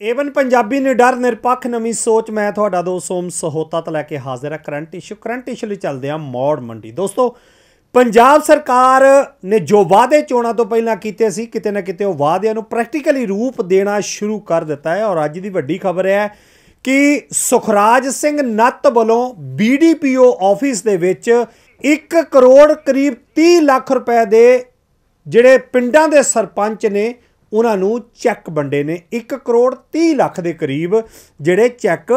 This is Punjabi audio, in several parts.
ਏਵਨ ਪੰਜਾਬੀ ਨਿਡਰ ਨਿਰਪੱਖ ਨਵੀਂ ਸੋਚ, ਮੈਂ ਤੁਹਾਡਾ ਦੋਸਤ ਸੋਮ ਸਹੋਤਾ ਤੋਂ ਲੈ ਕੇ ਹਾਜ਼ਰ ਹਾਂ ਕਰੰਟ ਇਸ਼ੂ ਕਰੰਟ ਇਸ਼ੂ ਲਈ ਚੱਲਦੇ ਹਾਂ ਮੌੜ ਮੰਡੀ। ਦੋਸਤੋ, ਪੰਜਾਬ ਸਰਕਾਰ ਨੇ ਜੋ ਵਾਅਦੇ ਚੋਣਾਂ ਤੋਂ ਪਹਿਲਾਂ ਕੀਤੇ ਸੀ, ਕਿਤੇ ਨਾ ਕਿਤੇ ਉਹ ਵਾਅਦਿਆਂ ਨੂੰ ਪ੍ਰੈਕਟੀਕਲੀ ਰੂਪ ਦੇਣਾ ਸ਼ੁਰੂ ਕਰ ਦਿੱਤਾ ਹੈ ਔਰ ਅੱਜ ਦੀ ਵੱਡੀ ਖਬਰ ਹੈ ਕਿ ਸੁਖਰਾਜ ਸਿੰਘ ਨੱਤ ਵੱਲੋਂ ਬੀਡੀਪੀਓ ਆਫਿਸ ਦੇ ਵਿੱਚ 1 ਕਰੋੜ ਕਰੀਬ 30 ਲੱਖ ਰੁਪਏ ਦੇ ਜਿਹੜੇ ਪਿੰਡਾਂ ਦੇ ਸਰਪੰਚ ਨੇ ਉਹਨਾਂ ਨੂੰ ਚੈੱਕ ਵੰਡੇ ਨੇ। 1 ਕਰੋੜ 30 ਲੱਖ ਦੇ ਕਰੀਬ ਜਿਹੜੇ ਚੈੱਕ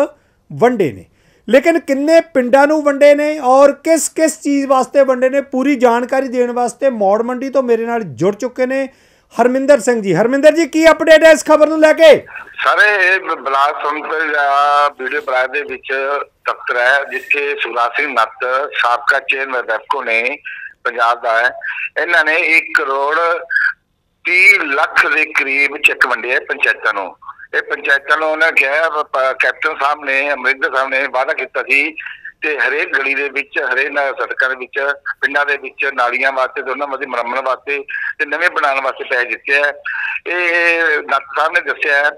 ਵੰਡੇ ਨੇ। ਲੇਕਿਨ ਕਿੰਨੇ ਪਿੰਡਾਂ ਨੂੰ ਵੰਡੇ ਨੇ ਔਰ ਕਿਸ ਕਿਸ ਚੀਜ਼ ਵਾਸਤੇ ਵੰਡੇ ਨੇ, ਪੂਰੀ ਜਾਣਕਾਰੀ ਦੇਣ ਵਾਸਤੇ ਮੌੜ ਮੰਡੀ ਤੋਂ ਮੇਰੇ ਨਾਲ ਜੁੜ ਚੁੱਕੇ ਨੇ ਹਰਮਿੰਦਰ ਸਿੰਘ ਜੀ। ਹਰਮਿੰਦਰ ਜੀ, ਕੀ ਅਪਡੇਟ ਹੈ ਇਸ ਖਬਰ ਨੂੰ ਲੈ ਕੇ? ਸਾਰੇ, ਇਹ ਬਲਾਕ ਸੰਤਰ ਵੀਡੀਓ ਬਲਾਕ ਦੇ ਵਿੱਚ ਦਫ਼ਤਰ ਹੈ, ਜਿੱਥੇ ਸੁਖਰਾਜ ਸਿੰਘ ਨੱਤ ਸਾਬਕਾ ਚੇਅਰਮੈਨ ਵੈਪਕੋ ਨੇ ਪੰਜਾਬ ਦਾ ਹੈ। ਇਹਨਾਂ ਨੇ 1 ਕਰੋੜ 30 ਲੱਖ ਦੇ ਕਰੀਬ ਚੈੱਕ ਵੰਡਿਆ ਪੰਚਾਇਤਾਂ ਨੂੰ। ਇਹ ਪੰਚਾਇਤਾਂ ਨੂੰ ਉਹਨਾਂ ਕਿਹਾ ਕੈਪਟਨ ਸਾਹਿਬ ਨੇ, ਅਮਰਿੰਦਰ ਸਾਹਿਬ ਨੇ ਵਾਅਦਾ ਕੀਤਾ ਸੀ ਤੇ ਹਰੇਕ ਗਲੀ ਦੇ ਵਿੱਚ, ਹਰੇਕ ਸੜਕਾਂ ਦੇ ਵਿੱਚ, ਪਿੰਡਾਂ ਦੇ ਵਿੱਚ ਨਾਲੀਆਂ ਵਾਸਤੇ ਦੋਨਾਂ ਵਾਸਤੇ ਮੁਰੰਮਤ ਵਾਸਤੇ ਤੇ ਨਵੇਂ ਬਣਾਉਣ ਵਾਸਤੇ ਪੈਸੇ ਦਿੱਤੇ ਆ। ਇਹ ਨੱਤ ਸਾਹਿਬ ਨੇ ਦੱਸਿਆ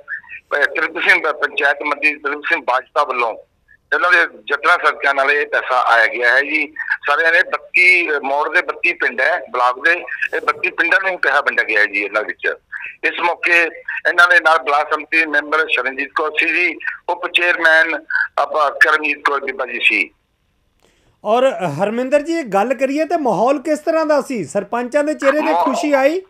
ਤ੍ਰਿਪਤ ਸਿੰਘ ਪੰਚਾਇਤ ਮੰਤਰੀ ਤ੍ਰਿਪਤ ਸਿੰਘ ਬਾਜਵਾ ਵੱਲੋਂ ਇਹਨਾਂ ਦੇ ਜਟਨਾ ਸੜਕਾਂ ਨਾਲ ਇਹ ਪੈਸਾ ਆਇਆ ਗਿਆ ਹੈ ਜੀ। ਸਾਰਿਆਂ ਨੇ 32 ਮੋੜ ਦੇ 32 ਪਿੰਡ ਹੈ ਬਲਾਕ ਦੇ ਇਹ 32 ਪਿੰਡਾਂ ਨੂੰ ਪੈਸਾ ਵੰਡਿਆ ਗਿਆ ਜੀ ਇਹਨਾਂ ਵਿੱਚ। ਇਸ ਮੌਕੇ ਇਹਨਾਂ ਦੇ ਨਾਲ ਬਲਾਕ ਸੰਮਤੀ ਮੈਂਬਰ ਸ਼ਰਨਜੀਤ ਕੌਰ ਸੀ ਜੀ ਉਪ ਚੇਅਰਮੈਨ ਆਪਾਂ ਕਰਮਜੀਤ ਕੌਰ ਬੀਬਾ ਜੀ ਸੀ। ਔਰ ਹਰਮਿੰਦਰ ਜੀ ਇਹ ਗੱਲ ਕਰੀਏ ਤੇ ਮਾਹੌਲ ਕਿਸ ਤਰ੍ਹਾਂ ਦਾ ਸੀ? ਸਰਪੰਚਾਂ ਦੇ ਚਿਹਰੇ ਤੇ ਖੁਸ਼ੀ ਆਈ?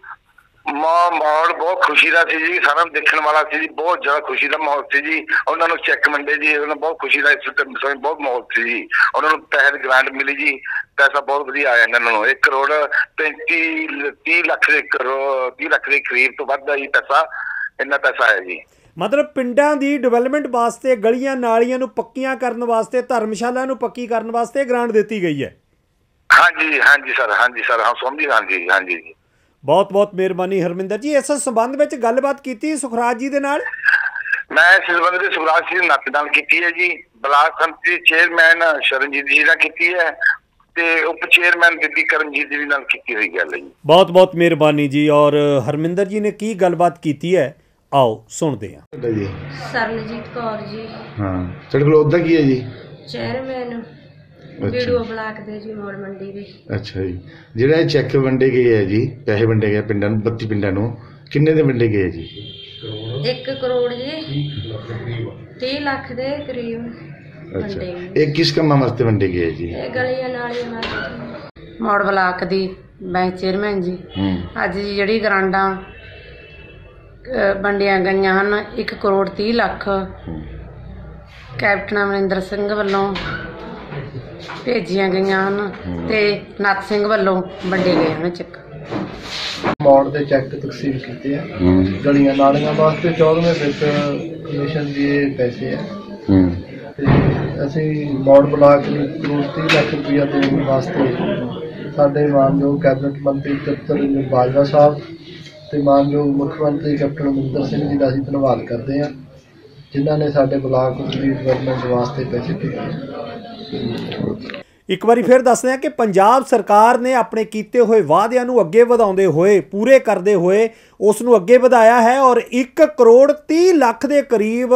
ਮਾ- ਮਾਹੌਲ ਬਹੁਤ ਖੁਸ਼ੀ ਦਾ ਸੀ ਜੀ ਸਾਰਾ ਦੇਖਣ ਵਾਲਾ ਸੀ ਜੀ ਬਹੁਤ ਜ਼ਿਆਦਾ ਖੁਸ਼ੀ ਦਾ ਮਾਹੌਲ ਸੀ ਜੀ। ਉਹਨਾਂ ਨੂੰ ਚੈੱਕ ਮੰਡੇ ਜੀ ਉਹਨਾਂ ਨੂੰ ਬਹੁਤ ਖੁਸ਼ੀ ਦਾ ਇਸ ਟਾਈਮ ਸਮੇਂ ਬਹੁਤ ਮਾਹੌਲ ਸੀ ਜੀ। ਉਹਨਾਂ ਨੂੰ ਦੀ ਗ੍ਰਾਂਟ ਮਿਲੀ ਜੀ ਪੈਸਾ ਬਹੁਤ ਵਧੀਆ ਆਇਆ ਇਹਨਾਂ ਨੂੰ। 1 ਕਰੋੜ 35 30 ਲੱਖ ਦੇ ਕਰੋੜ 30 ਲੱਖ ਦੇ ਕਰੀਬ ਤੋਂ ਵੱਧ ਦਾ ਜੀ ਪੈਸਾ ਇੰਨਾ ਪੈਸਾ ਆਇਆ ਜੀ। ਮਤਲਬ ਪਿੰਡਾਂ ਦੀ ਡਿਵੈਲਪਮੈਂਟ ਵਾਸਤੇ ਗਲੀਆਂ ਨਾਲੀਆਂ ਨੂੰ ਪੱਕੀਆਂ ਕਰਨ ਵਾਸਤੇ ਧਰਮਸ਼ਾਲਾ ਨੂੰ ਪੱਕੀ ਕਰਨ ਵਾਸਤੇ ਗ੍ਰਾਂਟ ਦਿੱਤੀ ਗਈ ਹੈ। ਹਾਂਜੀ ਹਾਂਜੀ ਸਰ ਹਾਂਜੀ ਸਰ ਹਾਂ ਸਮਝੀ ਹਾਂਜੀ ਹਾਂਜੀ ਜੀ। ਬਹੁਤ ਬਹੁਤ ਮਿਹਰਬਾਨੀ ਹਰਮਿੰਦਰ ਜੀ। ਇਸ ਸੰਬੰਧ ਵਿੱਚ ਗੱਲਬਾਤ ਕੀਤੀ ਸੁਖਰਾਜ ਜੀ ਦੇ ਨਾਲ? ਮੈਂ ਇਸ ਸੰਬੰਧ ਵਿੱਚ ਸੁਖਰਾਜ ਸਿੰਘ ਨੱਤ ਨਾਲ ਕੀਤੀ ਹੈ ਜੀ। ਬਲਾਕ ਸੰਮਤੀ ਚੇਅਰਮੈਨ ਸ਼ਰਨਜੀਤ ਜੀ ਨਾਲ ਕੀਤੀ ਹੈ ਤੇ ਉਪ ਚੇਅਰਮੈਨ ਬੀਬੀ ਕਰਮਜੀਤ ਜੀ ਨਾਲ ਕੀਤੀ ਹੋਈ ਗੱਲ ਹੈ ਜੀ। ਬਹੁਤ ਬਹੁਤ ਮਿਹਰਬਾਨੀ ਜੀ ਔਰ ਹਰਮਿੰਦਰ ਜੀ ਨੇ ਕੀ ਗੱਲਬਾਤ ਕੀਤੀ ਹੈ? ਆਓ ਸੁਣਦੇ ਹਾਂ। ਜੀ। ਸਰਨਜੀਤ ਕੌਰ ਜੀ। ਹਾਂ ਤੁਹਾਡੇ ਕੋਲ ਉਹਦਾ ਕੀ ਹੈ ਜੀ? ਚੇਅਰਮੈਨ ਵੀਡੀਓ ਬਲਾਕ ਦੇ ਜੀ ਮੋੜ ਮੰਡੀ ਦੇ। ਅੱਛਾ ਜੀ। ਜਿਹੜਾ ਇਹ ਚੈੱਕ ਵੰਡੇ ਗਏ ਹੈ ਜੀ ਪੈਸੇ ਵੰਡੇ ਗਏ ਪਿੰਡਾਂ ਨੂੰ 32 ਪਿੰਡਾਂ ਨੂੰ ਕਿੰਨੇ ਦੇ ਵੰਡੇ ਗਏ ਹੈ ਜੀ? 1 ਕਰੋੜ ਜੀ। 30 ਲੱਖ ਦੇ ਕਰੀਬ ਅੱਛਾ। ਵੰਡੇ ਗਏ। ਇਹ ਕਿਸ ਕੰਮਾਂ ਵਾਸਤੇ ਵੰਡੇ ਗਏ ਹੈ ਜੀ? ਇਹ ਗਲੀਆਂ ਨਾਲੀਆਂ ਨਾਲ ਮੋੜ ਬਲਾਕ ਦੀ ਬੈਂਕ ਚੇਅਰਮੈਨ ਜੀ। ਹੂੰ। ਅੱਜ ਜੀ ਜਿਹੜੀ ਗਰਾਂਡਾਂ ਅ, ਵੰਡੀਆਂ ਗਈਆਂ ਹਨ 1 ਕਰੋੜ 30 ਲੱਖ। ਹੂੰ। ਕੈਪਟਨ ਅਮਰਿੰਦਰ ਸਿੰਘ ਵੱਲੋਂ ਭੇਜੀਆਂ ਗਈਆਂ ਹਨ ਤੇ ਨੱਥ ਸਿੰਘ ਵੱਲੋਂ ਵੰਡੇ ਗਏ ਹਨ ਚੱਕ। ਮੋੜ ਦੇ ਚੈੱਕ ਤਕਸੀਮ ਕੀਤੇ ਆ। ਗਲੀਆਂ ਨਾਲੀਆਂ ਵਾਸਤੇ 14ਵੇਂ ਵਿੱਚ ਕਮਿਸ਼ਨ ਦੇ ਪੈਸੇ ਆ। ਹੂੰ। ਤੇ ਅਸੀਂ ਮੋੜ ਬਲਾਕ ਨੂੰ ਕਰੋੜ 30 ਲੱਖ ਰੁਪਇਆ ਦੇਣ ਵਾਸਤੇ ਸਾਡੇ ਮਾਨਯੋਗ ਕੈਬਨਿਟ ਮੰਤਰੀ ਤ੍ਰਿਪਤ ਬਾਜਵਾ ਸਾਹਿਬ ਤੇ ਮਾਨਯੋਗ ਮੁੱਖ ਮੰਤਰੀ ਕੈਪਟਨ ਅਮਰਿੰਦਰ ਸਿੰਘ ਜੀ ਦਾ ਅਸੀਂ ਧੰਨਵਾਦ ਕਰਦੇ ਹਾਂ ਜਿਨ੍ਹਾਂ ਨੇ ਸਾਡੇ ਬਲਾਕ ਦੀ ਡਿਵੈਲਪਮੈਂਟ ਵਾਸਤੇ ਪੈਸੇ ਭੇਜੇ ਇੱਕ ਵਾਰੀ ਫਿਰ ਦੱਸਦੇ ਹਾਂ ਕਿ ਪੰਜਾਬ ਸਰਕਾਰ ਨੇ ਆਪਣੇ ਕੀਤੇ ਹੋਏ ਵਾਅਦਿਆਂ ਨੂੰ ਅੱਗੇ ਵਧਾਉਂਦੇ ਹੋਏ, ਪੂਰੇ ਕਰਦੇ ਹੋਏ ਉਸ ਨੂੰ ਅੱਗੇ ਵਧਾਇਆ ਹੈ ਔਰ 1 ਕਰੋੜ 30 ਲੱਖ ਦੇ ਕਰੀਬ,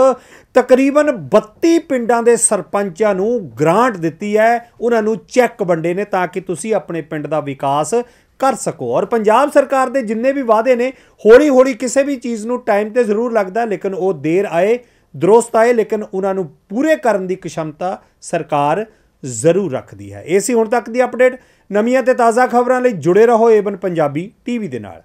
ਤਕਰੀਬਨ 32 ਪਿੰਡਾਂ ਦੇ ਸਰਪੰਚਾਂ ਨੂੰ ਗ੍ਰਾਂਟ ਦਿੱਤੀ ਹੈ। ਉਹਨਾਂ ਨੂੰ ਚੈੱਕ ਵੰਡੇ ਨੇ ਤਾਂ ਕਿ ਤੁਸੀਂ ਆਪਣੇ ਪਿੰਡ ਦਾ ਵਿਕਾਸ ਕਰ ਸਕੋ। ਔਰ ਪੰਜਾਬ ਸਰਕਾਰ ਦੇ ਜਿੰਨੇ ਵੀ ਵਾਅਦੇ ਨੇ ਹੌਲੀ ਹੌਲੀ ਕਿਸੇ ਵੀ ਚੀਜ਼ ਨੂੰ ਟਾਈਮ ਤੇ ਜ਼ਰੂਰ ਲੱਗਦਾ, ਲੇਕਿਨ ਉਹ ਦੇਰ ਆਏ। ਦਰੁਸਤ ਆਏ, ਲੇਕਿਨ ਉਹਨਾਂ ਨੂੰ ਪੂਰੇ ਕਰਨ ਦੀ ਕਿਸ਼ਮਤਾ ਸਰਕਾਰ ਜ਼ਰੂਰ ਰੱਖਦੀ ਹੈ। ਇਹ ਸੀ ਹੁਣ ਤੱਕ ਦੀ ਅਪਡੇਟ। ਨਵੀਆਂ ਤੇ ਤਾਜ਼ਾ ਖਬਰਾਂ ਲਈ ਜੁੜੇ ਰਹੋ ਏਬਨ ਪੰਜਾਬੀ ਟੀਵੀ ਦੇ ਨਾਲ।